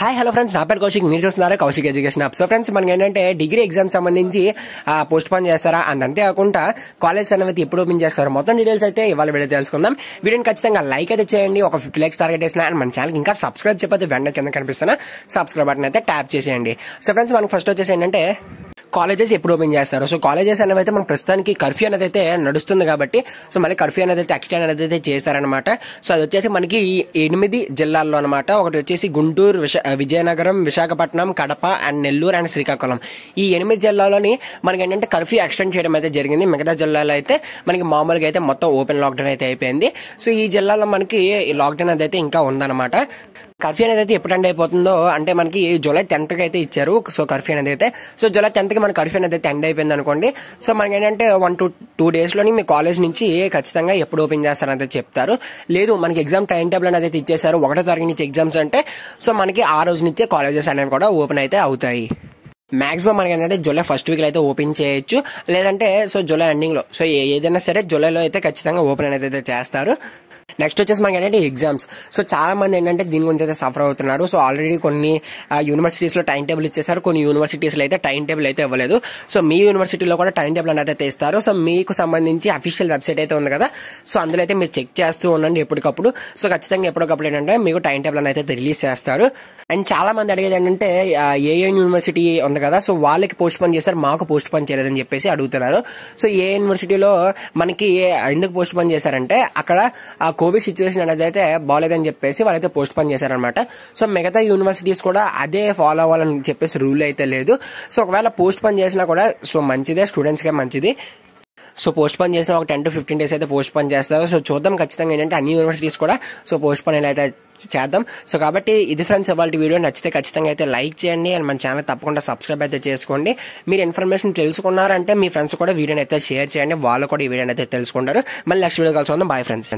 Hi hello friends నా పేరు కౌశిక్. మీరు చూస్తున్నారా Kaushik education app so friends మనకి ఏంటంటే డిగ్రీ ఎగ్జామ్ సంబంధించి పోస్ట్ పోన్ చేస్తారా అండ్ అంతేకాకుండా కాలేజ్ అనేది ఎప్పుడు ఓపెన్ చేస్తారు మొత్తం డీటెయిల్స్ అయితే ఇవాళ వీడియో తెలుసుకుందాం. వీడియోని ఖచ్చితంగా లైక్ అయితే చేయండి. ఒక ఫిఫ్టీ లైక్స్ టార్గెట్ చేసిన అండ్ మన ఛానల్ ఇంకా సబ్స్క్రైబ్ చెప్పేది వెంటనే కింద కనిపిస్తున్న సబ్స్క్రైబ్ బటన్ అయితే ట్యాప్ చేసేయండి. సో ఫ్రెండ్స్ మనకు ఫస్ట్ వచ్చేసి ఏంటంటే కాలేజెస్ ఎప్పుడు ఓపెన్ చేస్తారు? సో కాలేజెస్ అనేవి అయితే మనం ప్రస్తుతానికి కర్ఫ్యూ అనేది అయితే నడుస్తుంది కాబట్టి సో మళ్ళీ కర్ఫ్యూ అనేది అయితే ఎక్స్టెండ్ అనేది అయితే చేశారనమాట సో అది వచ్చేసి మనకి ఈ ఎనిమిది జిల్లాల్లో అనమాట ఒకటి వచ్చేసి గుంటూరు విజయనగరం విశాఖపట్నం కడప అండ్ నెల్లూరు అండ్ శ్రీకాకుళం. ఈ ఎనిమిది జిల్లాలోని మనకి ఏంటంటే కర్ఫ్యూ ఎక్స్టెండ్ చేయడం అయితే జరిగింది. మిగతా జిల్లాలో అయితే మనకి మామూలుగా అయితే మొత్తం ఓపెన్ లాక్డౌన్ అయితే అయిపోయింది. సో ఈ జిల్లాలో మనకి లాక్డౌన్ అనేది అయితే ఇంకా ఉందన్నమాట. కర్ఫ్యూ అనేది అయితే ఎప్పుడు ఎండ్ అయిపోతుందో అంటే మనకి జూలై టెన్త్కి అయితే ఇచ్చారు. సో కర్ఫ్యూ అనేది అయితే సో జూలై టెన్త్కి మన కర్ఫ్యూ అనేది అయితే ఎండ్ అయిపోయింది అనుకోండి. సో మనకి ఏంటంటే వన్ టు టూ డేస్లోని మీ కాలేజ్ నుంచి ఖచ్చితంగా ఎప్పుడు ఓపెన్ చేస్తారని అయితే చెప్తారు. లేదు మనకి ఎగ్జామ్ టైం టేబుల్ అనేది అయితే ఇచ్చేసారు ఒకటో తారీఖు నుంచి ఎగ్జామ్స్ అంటే సో మనకి ఆ రోజు నుంచే కాలేజెస్ అనేవి కూడా ఓపెన్ అయితే అవుతాయి. మాక్సిమం మనకి ఏంటంటే జూలై ఫస్ట్ వీక్ అయితే ఓపెన్ చేయొచ్చు. లేదంటే సో జూలై ఎండింగ్లో సో ఏదైనా సరే జూలైలో అయితే ఖచ్చితంగా ఓపెన్ అనేది అయితే చేస్తారు. నెక్స్ట్ వచ్చేసి మనకి ఏంటంటే ఎగ్జామ్స్ సో చాలా మంది ఏంటంటే దీని గురించి అయితే సఫర్ అవుతున్నారు. సో ఆల్రెడీ కొన్ని యూనివర్సిటీస్లో టైం టేబుల్ ఇచ్చేసారు కొన్ని యూనివర్సిటీస్లో అయితే టైం టేబుల్ అయితే ఇవ్వలేదు. సో మీ యూనివర్సిటీలో కూడా టైం టేబుల్ అనేది అయితే ఇస్తారు. సో మీకు సంబంధించి అఫీషియల్ వెబ్సైట్ అయితే ఉంది కదా. సో అందులో అయితే మీరు చెక్ చేస్తూ ఉండండి ఎప్పటికప్పుడు. సో ఖచ్చితంగా ఎప్పటికప్పుడు ఏంటంటే మీకు టైం టేబుల్ అనేది అయితే రిలీజ్ చేస్తారు. అండ్ చాలా మంది అడిగేది ఏంటంటే ఏఎన్ యూనివర్సిటీ ఉంది కదా సో వాళ్ళకి పోస్ట్ పోన్ చేస్తారు మాకు పోస్ట్ పోన్ చేయలేదని చెప్పేసి అడుగుతున్నారు. సో ఏ యూనివర్సిటీలో మనకి ఎందుకు పోస్ట్ పోన్ చేశారంటే అక్కడ ఆ కోవిడ్ సిచ్యువేషన్ అనేది అయితే బాగాలేదని చెప్పేసి వాళ్ళైతే పోస్ట్ పోన్ చేశారనమాట సో మిగతా యూనివర్సిటీస్ కూడా అదే ఫాలో అవ్వాలని చెప్పేసి రూల్ అయితే లేదు. సో ఒకవేళ పోస్ట్ పోన్ చేసినా కూడా సో మంచిదే స్టూడెంట్స్కే మంచిది. సో పోస్ట్ పోన్ చేసిన ఒక టెన్ టు ఫిఫ్టీన్ డేస్ అయితే పోస్ట్ పోన్ చేస్తారు. సో చూద్దాం ఖచ్చితంగా ఏంటంటే అన్ని యూనివర్సిటీస్ కూడా సో పోస్ట్ పోన్ అయితే చేద్దాం. సో కాబట్టి ఇది ఫ్రెండ్స్ ఇవాళ వీడియో నచ్చితే ఖచ్చితంగా అయితే లైక్ చేయండి అండ్ మన ఛానల్ తప్పకుండా సబ్స్క్రైబ్ అయితే చేసుకోండి. మీరు ఇన్ఫర్మేషన్ తెలుసుకున్నారంటే మీ ఫ్రెండ్స్ కూడా వీడియోని అయితే షేర్ చేయండి. వాళ్ళు కూడా ఈ వీడియోని అయితే తెలుసుకుంటారు. మళ్ళీ నెక్స్ట్ వీడియో కలిసి బాయ్ ఫ్రెండ్స్